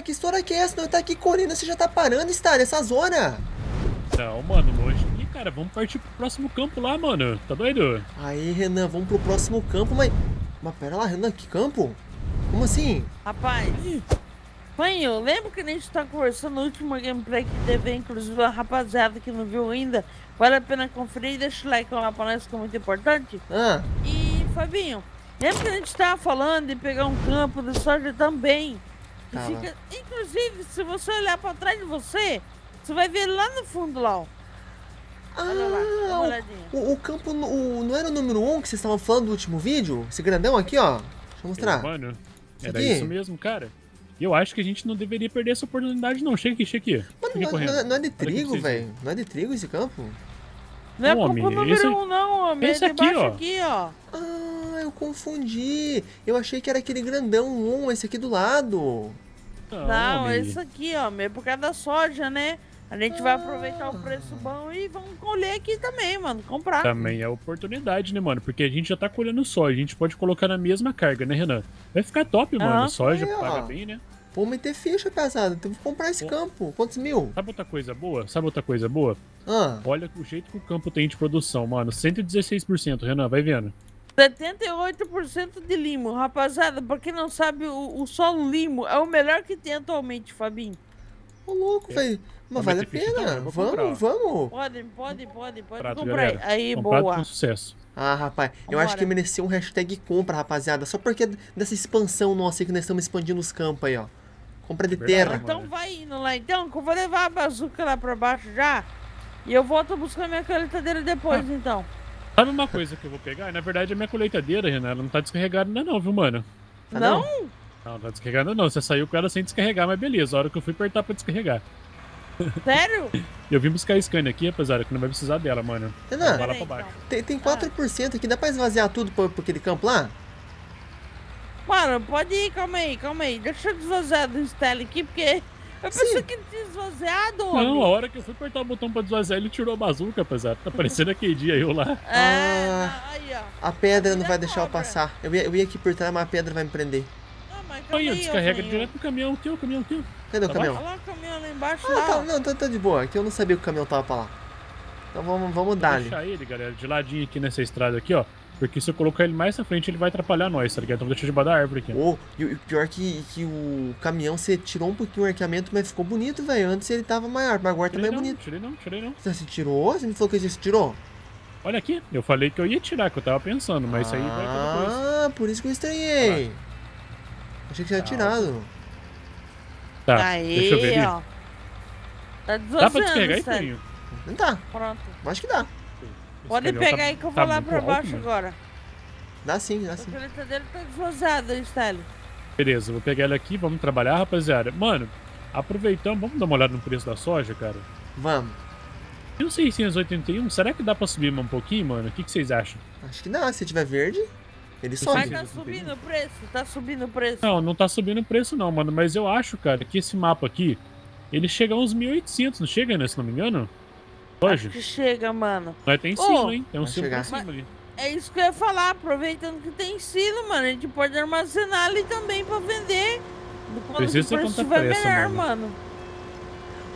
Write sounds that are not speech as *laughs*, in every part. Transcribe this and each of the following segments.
Rapaz, que história que é essa? Não tá aqui correndo, você já tá parando, está nessa zona. Não, mano, longe. Ih, cara, vamos partir pro próximo campo lá, mano. Tá doido? Aí, Renan, vamos pro próximo campo, mas... Mas pera lá, Renan, que campo? Como assim? Rapaz, mãe, eu lembro que a gente tá conversando no último gameplay que teve, inclusive a rapaziada que não viu ainda. Vale a pena conferir, deixa o like lá pra nós que é muito importante. Ah, E, Fabinho, lembra que a gente tava falando de pegar um campo de soja também? Tava. fica, inclusive, se você olhar pra trás de você, você vai ver lá no fundo lá, ó. Olha lá, dá uma ah olhadinha. o, o, o campo, o, não era o número 1 um que vocês estavam falando do último vídeo? Esse grandão aqui, ó. Deixa eu mostrar. Mano, era aqui? isso mesmo, cara. E eu acho que a gente não deveria perder essa oportunidade, não. Chega aqui, chega aqui. Mano, não, correndo. não- não é de trigo, velho. Não é de trigo esse campo? Não é Não, campo homem, número esse- um, não, homem. esse é aqui, ó. aqui, ó. Ah, eu confundi. Eu achei que era aquele grandão um, esse aqui do lado. Não, Não, esse aqui, ó, meio por causa da soja, né? A gente vai aproveitar o preço bom e vamos colher aqui também, mano. Comprar. Também é oportunidade, né, mano? Porque a gente já tá colhendo soja. A gente pode colocar na mesma carga, né, Renan? Vai ficar top, mano. Aham. Soja Aí, paga bem, né? Vou meter ficha, pesado. Então vou comprar esse Pô. campo. Quantos mil? Sabe outra coisa boa? Sabe outra coisa boa? Ah, Olha o jeito que o campo tem de produção, mano. 116%, Renan, vai vendo. 78% de limo. Rapaziada, pra quem não sabe, o, o solo limo é o melhor que tem atualmente, Fabinho. ô louco, velho. Mas Vamos vale a ficha, pena. vou comprar, Vamos, ó. vamos. Pode, pode, pode, pode Prato, comprar. galera. Aí, Comprado boa. com sucesso. Ah, rapaz, eu Vambora. acho que mereceu um hashtag compra, rapaziada. Só porque dessa expansão nossa aí que nós estamos expandindo os campos aí, ó. Compra de Verdade, terra. mano. Então vai indo lá, então, que eu vou levar a bazuca lá pra baixo já. E eu volto buscar minha coletadeira depois, Ah. então. Sabe uma coisa que eu vou pegar? Na verdade, a minha colheitadeira, Renan, ela não tá descarregada ainda não, viu, mano? Tá não? não? Não, tá descarregada não. Você saiu com ela sem descarregar, mas beleza. A hora que eu fui apertar pra descarregar. *laughs* Sério? Eu vim buscar a scanner aqui, apesar que não vai precisar dela, mano. Renan, Vai lá pra baixo. então. tem, tem 4% aqui. Dá pra esvaziar tudo pra, pra aquele campo lá? Mano, pode ir, calma aí, calma aí. Deixa eu desvaziar do Stella aqui, porque eu pensei Sim. que tinha desvaziado, Não, a hora que eu fui apertar o botão pra desvaziar, ele tirou a bazuca, apesar. Tá parecendo aquele dia eu lá. É, Ah. aí, ó. A pedra não vai deixar eu passar. Eu ia, eu ia aqui por trás, mas a pedra vai me prender. Não, mas calma Aí, descarrega direto no caminhão teu, caminhão teu. Cadê o Tá caminhão? Olha lá o caminhão lá embaixo, Ah, lá. tá, não, tá, tá de boa. É que eu não sabia que o caminhão tava pra lá. Então vamos, vamos dar ali. deixar ele, galera, de ladinho aqui nessa estrada aqui, ó. Porque se eu colocar ele mais na frente, ele vai atrapalhar nós, tá ligado? Então deixa debaixo da árvore aqui. Ô, e o pior que, que o caminhão, você tirou um pouquinho o arqueamento, mas ficou bonito, velho. Antes ele tava maior, mas agora Tirei também é não, bonito. tirei não, tirei não. Você tirou? Você me falou que você tirou? Olha aqui, eu falei que eu ia tirar, que eu tava pensando, mas isso aí vai pra depois. Ah, por isso que eu estranhei. Achei que já tinha Tá, tirado. Tá, Aí, deixa eu ver ali. ó. Tá Dá pra descarregar aí? Não tá, Pronto. acho que dá. Pode pegar tá- aí que eu tá vou lá muito pra alto, baixo mano. agora. Dá sim, dá A sim. coletadeira tá desvazada, Stella. Beleza, vou pegar ele aqui, vamos trabalhar, rapaziada. Mano, aproveitando, vamos dar uma olhada no preço da soja, cara. Vamos. E o 681, será que dá pra subir um pouquinho, mano? O que, que vocês acham? Acho que dá. Se tiver verde, ele Sim, sobe. Mas sim. tá subindo o preço, tá subindo o preço. Não, não tá subindo o preço não, mano. Mas eu acho, cara, que esse mapa aqui, ele chega a uns 1.800, não chega, né? Se não me engano? Acho Hoje? que chega, mano. Mas tem Ô, silo, hein? Tem um silo chegar. por cima ali. É isso que eu ia falar, aproveitando que tem silo, mano. A gente pode armazenar ali também pra vender. Quando Precisa o preço estiver melhor, mano.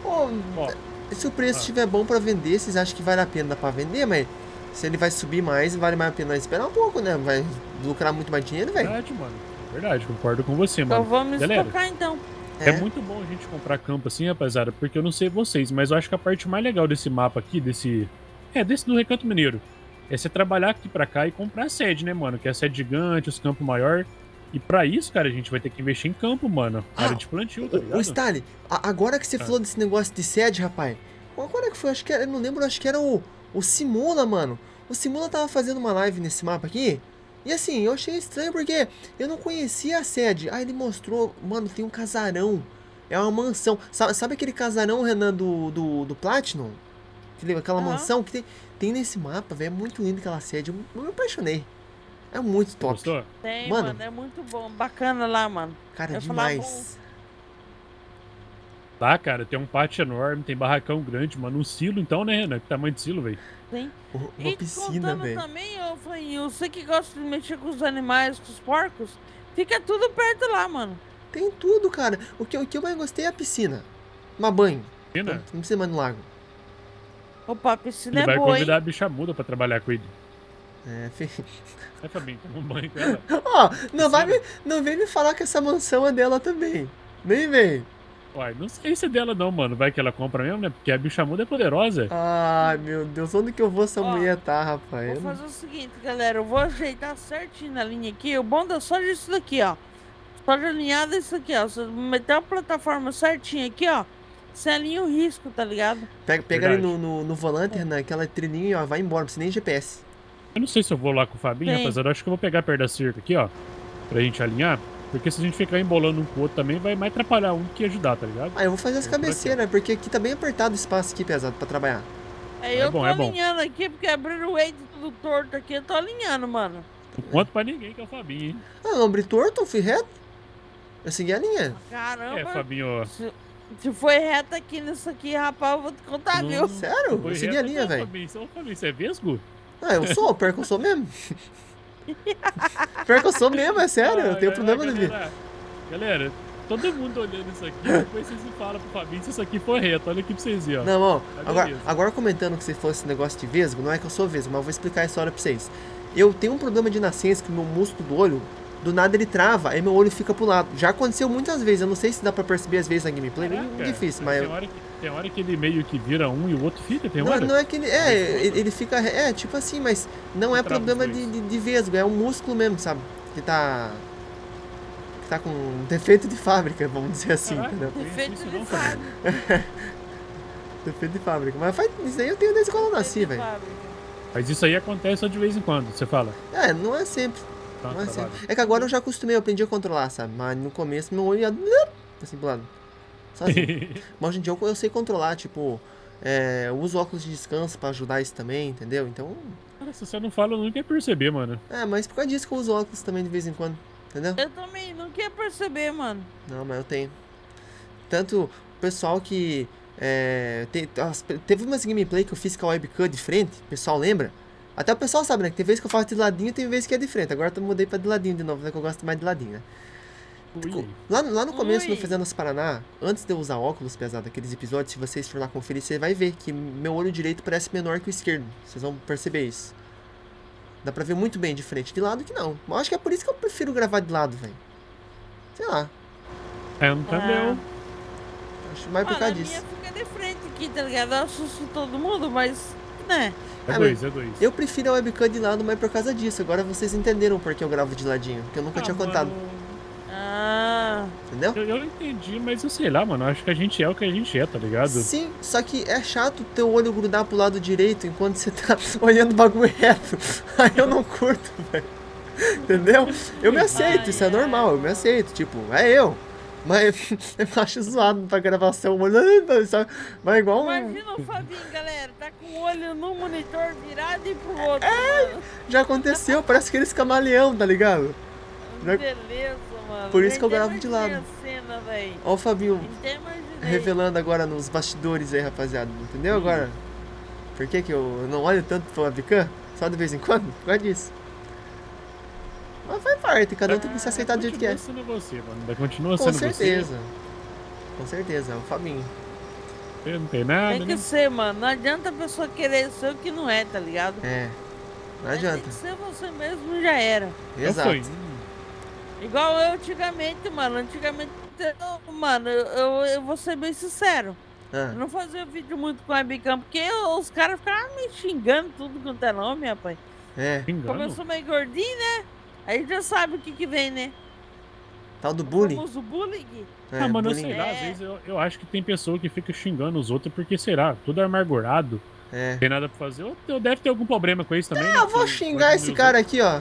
mano. Ô, Ó, se o preço Ah. estiver bom pra vender, vocês acham que vale a pena dar pra vender, mas se ele vai subir mais, vale mais a pena esperar um pouco, né? Vai lucrar muito mais dinheiro, velho. verdade, mano. Verdade, concordo com você, Então mano. vamos Galera, estocar então. É. muito bom a gente comprar campo assim, rapaziada, porque eu não sei vocês, mas eu acho que a parte mais legal desse mapa aqui, desse. É, desse do Recanto Mineiro, é você trabalhar aqui pra cá e comprar a sede, né, mano? Que é a sede gigante, os campos maior. E pra isso, cara, a gente vai ter que investir em campo, mano. Ah, área de plantio, tá Ô, ligado? ô Stalin, agora que você Ah. falou desse negócio de sede, rapaz. Agora que foi, acho que era, eu não lembro, acho que era o, o Simula, mano. O Simula tava fazendo uma live nesse mapa aqui. E assim, eu achei estranho porque eu não conhecia a sede. Aí ele mostrou, mano, tem um casarão. É uma mansão. Sabe, sabe aquele casarão, Renan, do, do, do Platinum? Aquela Aham. mansão que tem, tem nesse mapa, velho. É muito lindo aquela sede. Eu, eu me apaixonei. É muito top. Gostou? Tem, Mano. mano. é muito bom. Bacana lá, mano. Cara, Eu falava demais. Tá, cara, tem um pátio enorme, tem barracão grande, mano. Um silo, então, né, Renan? Que tamanho de silo, velho? Tem. Uma e piscina, contando velho. também, ô Fanho, você que gosta de mexer com os animais, com os porcos, fica tudo perto lá, mano. Tem tudo, cara. O que, o que eu mais gostei é a piscina. Tomar banho. Não, Pena. não precisa mais no lago. Opa, a piscina Ele é vai boa, hein? convidar a bicha muda pra trabalhar com ele. É, fi- *laughs* Vai, Fabinho, toma um banho com ela. Ó, não, vai me, não vem me falar que essa mansão é dela também. Nem vem. Uai, não sei se é dela não, mano. Vai que ela compra mesmo, né? Porque a bicha muda é poderosa. Ai, meu Deus, onde que eu vou essa Ó, mulher tá, rapaz? Vou fazer o seguinte, galera. Eu vou ajeitar certinho na linha aqui. O bom da soja é isso daqui, ó. Soja alinhada é isso aqui, ó. Você meter a plataforma certinha aqui, ó. Você alinha o risco, tá ligado? Pega, pega ali no, no, no volante, naquela trilhinha e ó, vai embora, não precisa nem GPS. Eu não sei se eu vou lá com o Fabinho, Tem. rapaziada. Eu acho que eu vou pegar perto da cerca aqui, ó. Pra gente alinhar. Porque se a gente ficar embolando um com o outro também, vai mais atrapalhar um do que ajudar, tá ligado? Ah, eu vou fazer as aqui, cabeceiras, porque aqui tá bem apertado o espaço aqui, pesado, pra trabalhar. É, É eu bom, tô é bom. alinhando aqui, porque abriram o weight tudo torto aqui. Eu tô alinhando, mano. Não conto pra ninguém que é o Fabinho, hein? Ah, não abri torto, eu fui reto. Eu segui a linha. Caramba. É, Fabinho. Se, se foi reto aqui nisso aqui, rapaz, eu vou te contar, Não. viu? Sério? Eu segui a linha, velho. Fabinho. Ô, Fabinho, você é vesgo? Ah, eu sou, pior que eu sou mesmo. *laughs* pior que eu sou mesmo, é sério, eu Ai, tenho ai, problema ai, de ver. galera, galera, todo mundo olhando isso aqui, depois vocês me falam pro Fabinho se isso aqui for reto. Olha aqui pra vocês verem, ó. Não, ó, Tá agora, agora comentando que você fosse esse negócio de vesgo, não é que eu sou vesgo, mas eu vou explicar a história pra vocês. Eu tenho um problema de nascença que o meu músculo do olho, do nada ele trava, aí meu olho fica pro lado. Já aconteceu muitas vezes, eu não sei se dá pra perceber às vezes na gameplay, bem Caraca, difícil, mas... Tem hora, que, tem hora que ele meio que vira um e o outro fica, tem Não, hora? não é que ele. É, ele, ele fica. É, tipo assim, mas não é problema de, de, de vesgo, é um músculo mesmo, sabe? Que tá. Que tá com um defeito de fábrica, vamos dizer assim, Caraca. entendeu? Defeito de Fabinho. fábrica. *laughs* Defeito de fábrica. Mas faz, isso aí eu tenho desde quando eu nasci, defeito de velho. fábrica. Mas isso aí acontece só de vez em quando, você fala. É, não é sempre. Tá, Não é trabalho. É que agora eu já acostumei, eu aprendi a controlar, sabe? Mas no começo meu olho ia. Assim pro lado. Sozinho. *laughs* Mas hoje em dia eu, eu sei controlar, tipo. É, eu uso óculos de descanso pra ajudar isso também, entendeu? Então. Cara, se você não fala, eu nunca ia perceber, mano. É, mas por causa disso que eu uso óculos também de vez em quando, entendeu? Eu também não queria perceber, mano. Não, mas eu tenho. Tanto o pessoal que. É, te- as- teve umas gameplay que eu fiz com a webcam de frente, o pessoal lembra? Até o pessoal sabe, né? Que tem vezes que eu faço de ladinho tem vezes que é de frente. Agora eu mudei pra de ladinho de novo, né? Que eu gosto mais de ladinho, né? Ui. Lá, no- lá no começo, no Ui. Fazendo as Paraná, antes de eu usar óculos pesado, aqueles episódios, se vocês for lá conferir, você vai ver que meu olho direito parece menor que o esquerdo. Vocês vão perceber isso. Dá pra ver muito bem de frente. De lado que não. Mas eu acho que é por isso que eu prefiro gravar de lado, velho. Sei lá. É, entendeu? Acho mais por Mano, a causa minha disso. fica de frente aqui, tá ligado? Eu assusto todo mundo, mas, né? É Ah, dois, é dois. Eu prefiro a webcam de lado, mas por causa disso. Agora vocês entenderam porque eu gravo de ladinho. Que eu nunca Ah, tinha contado. mano, Ah, Entendeu? Eu, eu entendi, mas eu sei lá, mano. Acho que a gente é o que a gente é, tá ligado? Sim, só que é chato teu olho grudar pro lado direito enquanto você tá *laughs* olhando o bagulho reto. *laughs* Aí eu não curto, velho. Entendeu? Eu me aceito, isso é normal, eu me aceito. Tipo, é eu. Mas *laughs* eu acho zoado pra gravação sabe? Mas igual um. imagina o Fabinho, galera. Tá com o olho num monitor virado e pro outro, É, mano. Já aconteceu, parece aqueles camaleão, tá ligado? já- Beleza, mano. Por isso que eu gravo de lado. a cena, véi. Ó o Fabinho revelando agora nos bastidores aí, rapaziada. Entendeu agora? Por que, que eu não olho tanto pro webcam? Só de vez em quando? Por causa disso. Mas faz parte, cada um tem que se aceitar do jeito que é. Continua sendo você, mano. Ainda Continua Com sendo certeza. Com certeza, é o Fabinho. você. Não tem nada, Tem que né? ser, mano. Não adianta a pessoa querer ser o que não é, tá ligado? É. Não Mas adianta. Tem que ser você mesmo já era. Exato. foi. Igual eu antigamente, mano. Antigamente, eu- mano, eu, eu, eu vou ser bem sincero. Eu Ah, não fazia vídeo muito com a webcam, porque eu- os caras ficavam me xingando tudo quanto é nome, rapaz. é. Eu Engano. sou meio gordinho, né? Aí já sabe o que que vem, né? Tal do O bullying. famoso bullying. É, ah, mano, eu bullying. sei lá, às É. vezes eu, eu acho que tem pessoa que fica xingando os outros porque, sei lá, tudo amargurado, É. tem nada pra fazer. Ou, deve ter algum problema com isso também. né? Ah, vou Que xingar esse cara aqui, ó.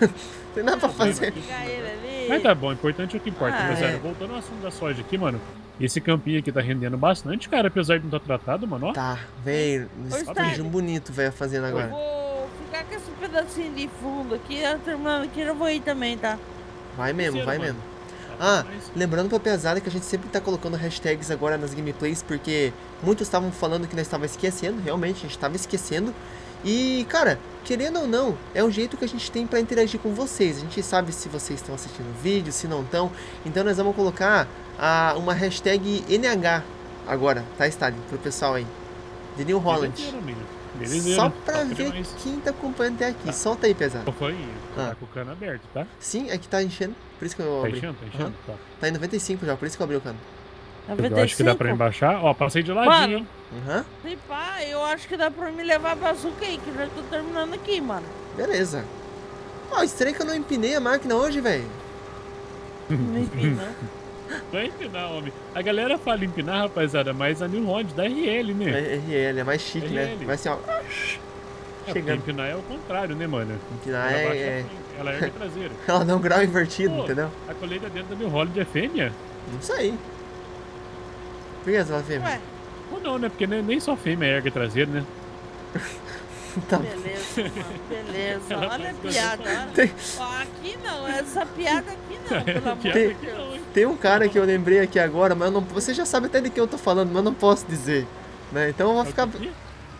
*laughs* Tem nada pra fazer. Xingar ele ali. Mas tá bom, o importante é o que importa. Ah, Mas, é. voltando ao assunto da soja aqui, mano. Esse campinho aqui tá rendendo bastante, cara, apesar de não estar tratado, mano. Ó, Tá, velho. Estágio Style. bonito, velho, fazendo Eu agora. Com esse pedacinho de fundo aqui, eu terminando aqui, eu vou ir também, tá? Vai mesmo, vai mesmo. Ah, lembrando pra pesada que a gente sempre tá colocando hashtags agora nas gameplays, porque muitos estavam falando que nós estávamos esquecendo, realmente, a gente tava esquecendo. E, cara, querendo ou não, é um jeito que a gente tem pra interagir com vocês. A gente sabe se vocês estão assistindo o vídeo, se não estão. Então nós vamos colocar a, uma hashtag NH agora, tá, Stalin? Pro pessoal aí. The New Holland. Belezeira. Só pra Top ver demais. quem tá acompanhando até aqui. Tá. Solta aí, pesado. Foi? Ah. Tá com o cano aberto, tá? Sim, é que tá enchendo. Por isso que eu Tá abri. enchendo? Tá enchendo? Tá. Tá em 95 já, por isso que eu abri o cano. Eu acho que dá pra embaixar. Ó, passei de ladinho, hein? Aham. Se pá, eu acho que dá pra me levar a bazuca aí, que eu já tô terminando aqui, mano. Beleza. Ó, estranho que eu não empinei a máquina hoje, velho. Enfim, né? *laughs* Não é empinar, homem. A galera fala empinar, rapaziada, mas a New Holland da RL, né? É RL, é mais chique, né? RL. Vai assim, ó. É, chegando. empinar é o contrário, né, mano? Empinar ela é, baixa é- a frente, Ela a traseira. *laughs* Ela dá um grau invertido, Pô. entendeu? A colheita dentro da New Holland é fêmea? Não sei. Por que ela fêmea? Ué, Ou não, né? Porque nem, só fêmea ergue a traseira, né? *laughs* Tá. beleza, mano, beleza. *laughs* Olha a piada, olha. Ó, aqui não, essa piada aqui não, pelo amor de Deus. Tem um cara que eu lembrei aqui agora, mas eu não, você já sabe até de quem eu tô falando, mas não posso dizer. Né? Então eu vou ficar. Aqui?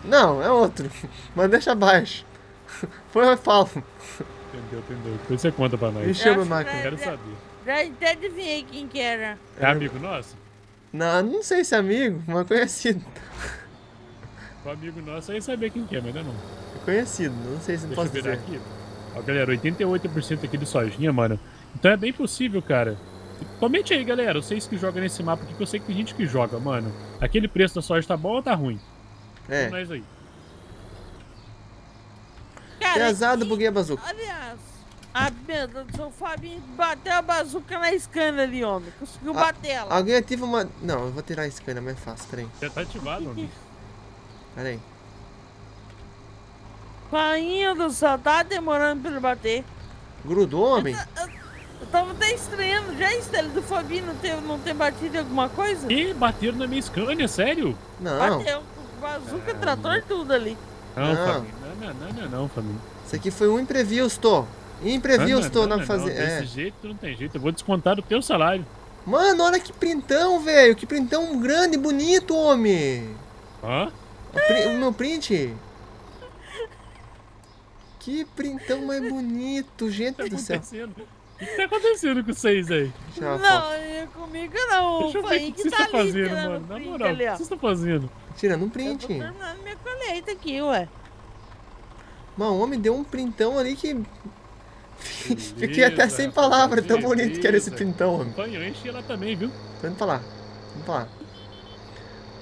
Não, é outro. *laughs* Mas deixa abaixo. *laughs* Foi eu falo. Entendeu, entendeu. Depois você conta pra nós. Me chama, máquina. que Quero é- saber. Já até adivinhei quem que era. É amigo nosso? Não, não sei se é amigo, mas conhecido. O amigo nosso aí saber quem que é, mas não. É conhecido, não sei se não Deixa eu virar dizer. aqui. Ó, galera, 88% aqui de sojinha, mano. Então é bem possível, cara. Comente aí, galera. Vocês que jogam nesse mapa aqui, que eu sei que tem gente que joga, mano. Aquele preço da soja tá bom ou tá ruim? É. Nós aí. Cara, Pesado, aqui- buguei a bazuca. Aliás, a merda do seu Fabinho bateu a bazuca na escana ali, homem. Conseguiu Ah, bater ela. Alguém ativa uma. Não, eu vou tirar a scan, é mais fácil. Peraí, Já tá ativado, homem. *laughs* peraí. Painho do céu, tá demorando pra ele bater. Grudou, homem? Eu tava até estranhando já isso dele do Fabinho não ter, não ter batido em alguma coisa. E bateram na minha Scania, sério? Não, Bateu. Bazuca, trator, tudo ali. Não, Não. família. Não, não, não, não, família. isso aqui foi um imprevisto. Imprevisto Não, não, na não, fazer. não, É. Desse jeito não tem jeito. Eu vou descontar do teu salário. Mano, olha que printão, velho. Que printão grande e bonito, homem. Hã? O, pri- o meu print. Que printão mais bonito, O que gente tá do céu. O que tá acontecendo com vocês aí? Eu. Não, é comigo não. Deixa eu o ver o que vocês tá estão ali fazendo, mano. Na print moral, o que vocês estão fazendo? Tirando um Eu tô print. terminando minha colheita aqui, ué. Mas o homem deu um printão ali que. *laughs* Fiquei Beleza, até sem palavras, tão beleza. bonito que era esse printão, homem. Apanhou, enche ela também, viu? Tô indo pra lá. Vamos pra lá.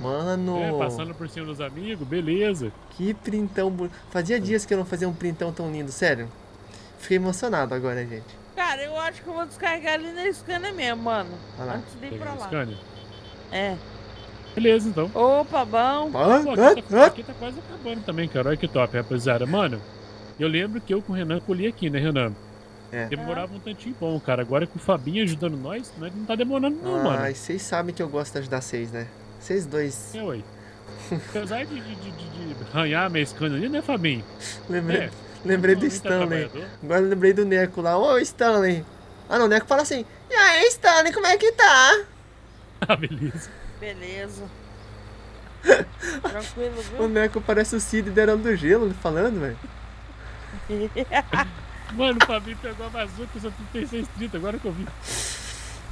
Mano, É, passando por cima dos amigos, beleza. que printão bonito. Fazia dias que eu não fazia um printão tão lindo, sério. Fiquei emocionado agora, gente. Cara, eu acho que eu vou descarregar ali na escana mesmo, mano. Vai lá. Antes de ir pra lá. Scania. É. Beleza, então. Opa, bom. Ah, Pô, ah, aqui, tá, ah. aqui tá quase acabando também, cara. Olha que top, rapaziada. Mano, eu lembro que eu com o Renan colhi aqui, né, Renan? É. Demorava um tantinho bom, cara. Agora com o Fabinho ajudando nós, nós não tá demorando não, mano. Ai, vocês sabem que eu gosto de ajudar vocês, né? Vocês dois. É, ué. *laughs* Apesar de, de, de, de, de arranhar a minha Scania ali, né, Fabinho? Lembrei, É. lembrei do tá Stanley. Agora lembrei do Neco lá. Ô, Stanley. Ah, não, o Neco fala assim. E aí, Stanley, como é que tá? *laughs* Ah, beleza. Beleza. *laughs* Tranquilo, O viu? Neco parece o Cid derão do gelo falando, velho. *laughs* Mano, o Fabinho pegou a bazuca, só 36 30, agora que eu vi.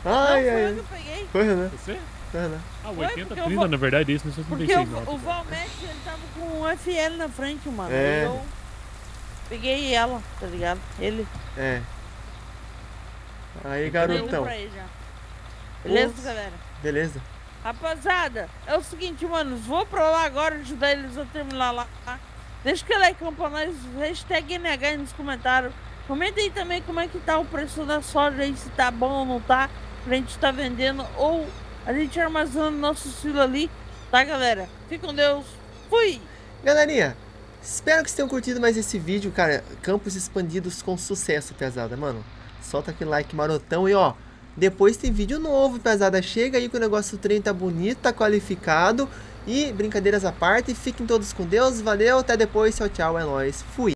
Não, Ai, foi eu ai. que eu peguei. Foi, né? Você? Foi, né? Ah, o Foi, 80 porque eu 30, vou- na verdade, isso não é Porque 36 o, não. o Valmete, ele tava com um FL na frente, mano. É. E eu peguei ela, tá ligado? Ele. É. Aí, um garotão. pra ele já. Beleza, Nossa. galera? Beleza? Rapaziada, é o seguinte, mano, vou pra lá agora ajudar eles a terminar lá. tá? Deixa aquele like pra nós, hashtag NH aí nos comentários. Comenta aí também como é que tá o preço da soja aí, se tá bom ou não tá. Pra gente tá vendendo ou a gente armazenando nossos filos ali. Tá, galera? Fique com Deus. Fui! Galerinha, espero que vocês tenham curtido mais esse vídeo, cara. Campos expandidos com sucesso, pesada, mano. Solta aquele like marotão e ó. Depois tem vídeo novo, pesada. Chega aí que o negócio do trem tá bonito, tá qualificado. E brincadeiras à parte, fiquem todos com Deus. Valeu, até depois. Tchau, tchau. É nóis. Fui.